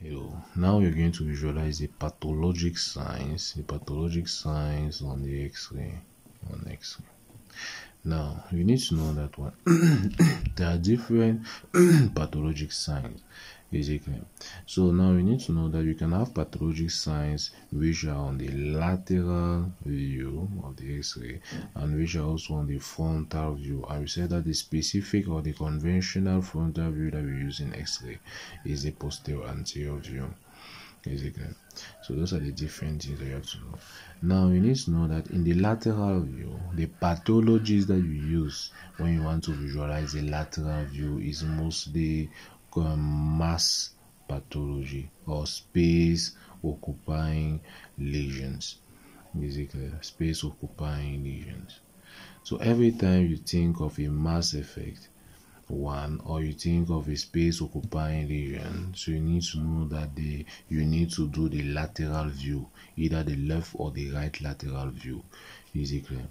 you now you're going to visualize the pathologic signs the pathologic signs on the x-ray on x-ray. Now you need to know that one. There are different pathologic signs basically. So now you need to know that you can have pathologic signs which are on the lateral view of the x-ray and which are also on the frontal view. And we said that the specific or the conventional frontal view that we use in x-ray is the posterior anterior view basically. So those are the different things that you have to know. Now you need to know that in the lateral view the pathologies that you use when you want to visualize the lateral view is mostly mass pathology or space occupying lesions. Basically space occupying lesions. So every time you think of a mass effect one or you think of a space occupying lesion so you need to know that the you need to do the lateral view either the left or the right lateral view basically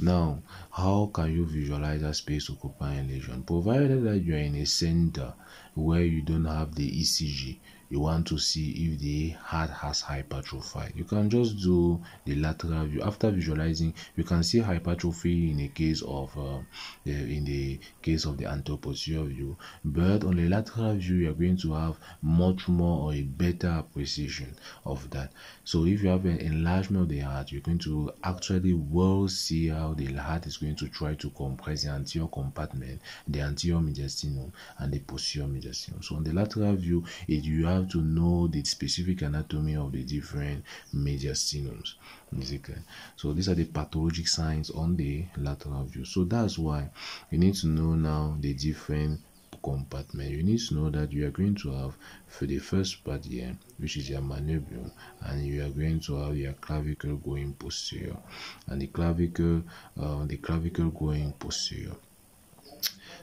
now how can you visualize a space occupying lesion? Provided that you are in a center where you don't have the ecg you want to see if the heart has hypertrophy. You can just do the lateral view. After visualizing you can see hypertrophy in the case of uh, in the case of the anteroposterior view but on the lateral view you're going to have much more or a better appreciation of that so if you have an enlargement of the heart you're going to actually well see how the heart is going to try to compress the anterior compartment the anterior mediastinum and the posterior mediastinum so on the lateral view it, you have to know the specific anatomy of the different mediastinums. Basically, so these are the pathologic signs on the lateral view. So that's why you need to know now the different compartment. You need to know that you are going to have for the first part here, which is your manubrium, and you are going to have your clavicle going posterior, and the clavicle, uh, the clavicle going posterior.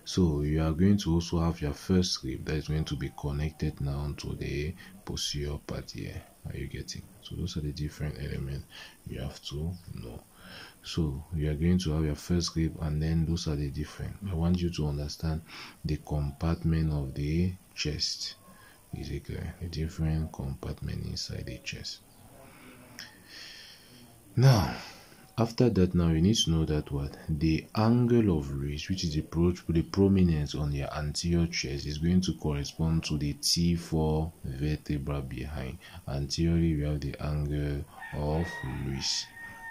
So you are going to also have your first rib that is going to be connected now to the posterior part here. Are you getting? So those are the different elements you have to know. So you are going to have your first rib and then those are the different. I want you to understand the compartment of the chest. Basically, the different compartment inside the chest. Now after that now you need to know that what the angle of raise which is the, pro the prominence on your anterior chest is going to correspond to the T4 vertebra behind anteriorly we have the angle of raise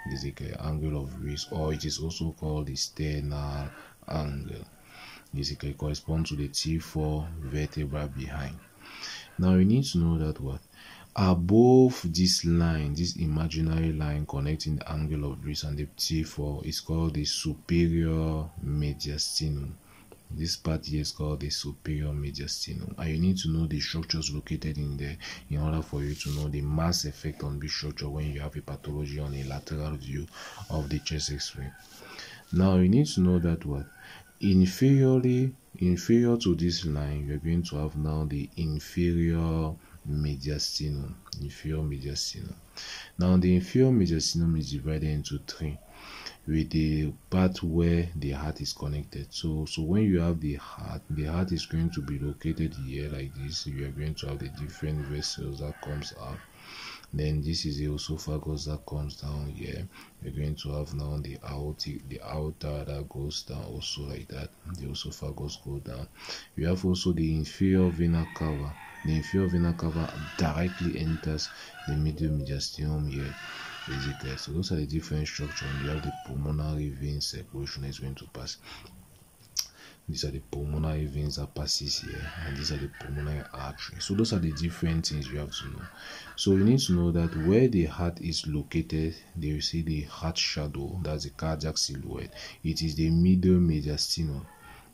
basically angle of raise or it is also called the sternal angle. Basically correspond to the T4 vertebra behind. Now you need to know that what? Above this line this imaginary line connecting the angle of raise and the T4 is called the superior mediastinum this part here is called the superior mediastinum and you need to know the structures located in there in order for you to know the mass effect on this structure when you have a pathology on a lateral view of the chest x-ray. Now you need to know that what? Inferiorly inferior to this line you're going to have now the inferior mediastinum, inferior mediastinum. Now the inferior mediastinum is divided into three with the part where the heart is connected. So so when you have the heart, the heart is going to be located here like this. You are going to have the different vessels that comes out. Then this is the esophagus that comes down here. You're going to have now the aortic, the aorta that goes down also like that. The esophagus go down. You have also the inferior vena cava the inferior vena cava directly enters the medial mediastinum here so those are the different structures you have the pulmonary vein separation is going to pass. These are the pulmonary veins that passes here and these are the pulmonary artery. So those are the different things you have to know. So you need to know that where the heart is located there you see the heart shadow. That's the cardiac silhouette. It is the middle mediastinum.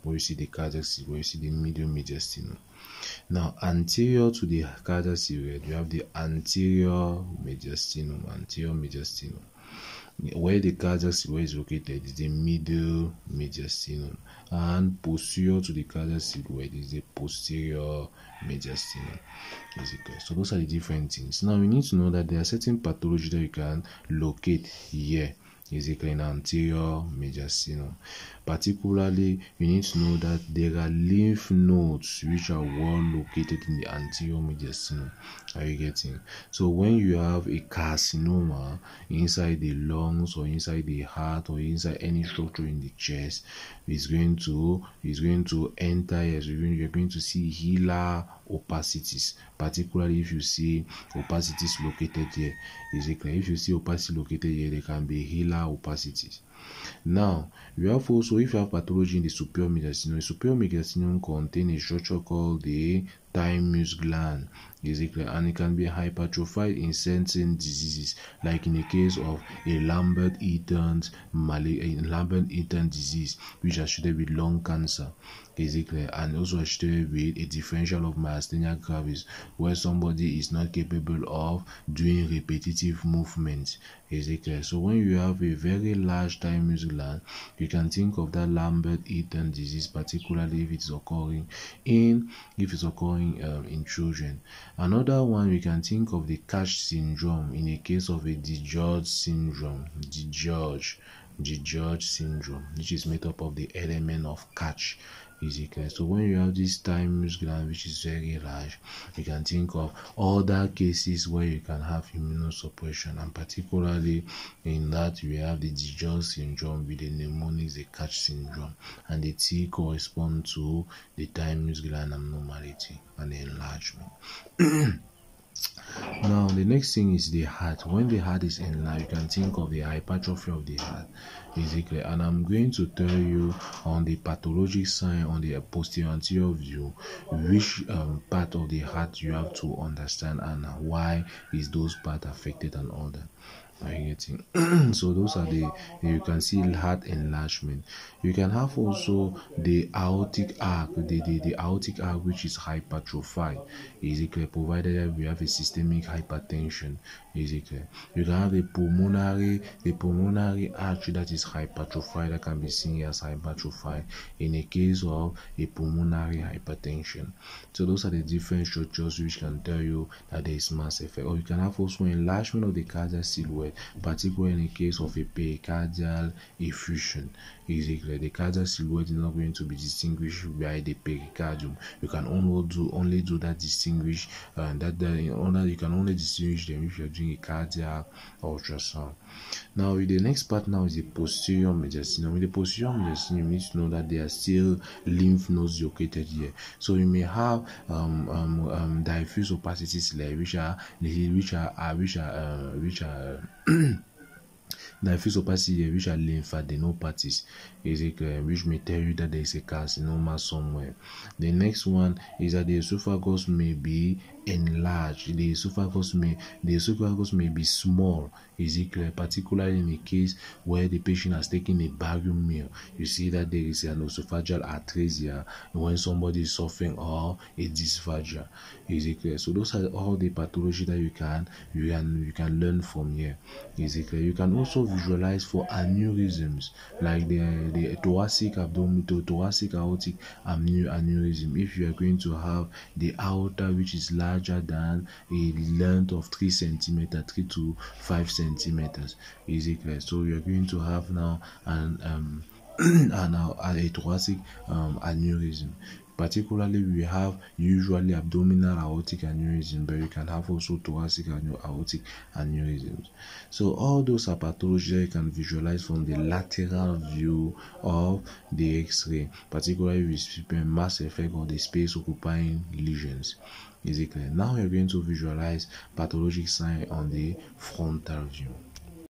Where you see the cardiac silhouette you see the middle mediastinum now, anterior to the cardiac silhouette, you have the anterior mediastinum, anterior mediastinum. Where the cardiac silhouette is located is the middle mediastinum, and posterior to the cardiac silhouette is the posterior mediastinum. So those are the different things. Now, you need to know that there are certain pathology that you can locate here in anterior mediastinum. Particularly, you need to know that there are lymph nodes which are well located in the anterior mediastinum. Are you getting? So when you have a carcinoma inside the lungs or inside the heart or inside any structure in the chest, it's going to it's going to enter. Yes, you're going to see hilar opacities, particularly if you see opacities located here. It? If you see opacity located here, there can be hilar opacities. Now, you have also, if you have pathology in the superior mediastinum, superior mediastinum contains a structure called the thymus gland, basically, and it can be hypertrophied in certain diseases, like in the case of a Lambert-Eaton Lambert-Eaton disease, which is associated with lung cancer, basically, and also associated with a differential of myasthenia gravis, where somebody is not capable of doing repetitive movements, basically. So when you have a very large thymus gland, you can think of that Lambert-Eaton disease, particularly if it's occurring in if it's occurring um, in children. Another one we can think of the Catch syndrome in a case of a DiGeorge syndrome, DiGeorge, DiGeorge syndrome, which is made up of the element of catch physically. So when you have this thymus gland which is very large, you can think of other cases where you can have immunosuppression, and particularly in that you have the DiGeorge syndrome with the mnemonics, the catch syndrome, and the T correspond to the thymus gland abnormality and enlargement. Now, the next thing is the heart. When the heart is enlarged, you can think of the hypertrophy of the heart, basically. And I'm going to tell you on the pathologic sign on the posterior anterior view, which um, part of the heart you have to understand and why is those part affected and all that. So those are the you can see heart enlargement. You can have also the aortic arc, the, the, the aortic arc which is hypertrophied, is it that we have a systemic hypertension, is it? You can have a pulmonary, the pulmonary artery that is hypertrophied that can be seen as hypertrophied in a case of a pulmonary hypertension. So those are the different structures which can tell you that there is mass effect. Or you can have also enlargement of the cardiac silhouette, particularly in case of a pericardial effusion. Basically, the cardiac silhouette is not going to be distinguished by the pericardium. You can only do only do that distinguish uh, that that you can only distinguish them if you're doing a cardiac ultrasound. Now, with the next part now is the posterior mediastinum. With the posterior mediastinum, you need to know that there are still lymph nodes located here. So you may have um, um, um diffuse opacities like which are which are which are uh, which are diffuse opacity which are lymphadenopathies is uh, which may tell you that there is a carcinoma somewhere the next one is that the esophagus may be enlarged. The esophagus may the esophagus may be small. Is it clear particularly in a case where the patient has taken a barium meal you see that there is an esophageal atresia when somebody is suffering or a dysphagia. Is it clear so those are all the pathology that you can you can you can learn from here. Is it clear you can also visualize for aneurysms like the the thoracic abdominal thoracic aortic aneurysm if you are going to have the aorta which is larger than a length of 3 centimeter 3 to 5 centimeters is it clear? So you're going to have now an um an, a thoracic um, aneurysm particularly we have usually abdominal aortic aneurysm but you can have also thoracic aortic aneurysms so all those are pathologies you can visualize from the lateral view of the x-ray particularly with mass effect or the space occupying lesions is it clear now we're going to visualize pathologic sign on the frontal view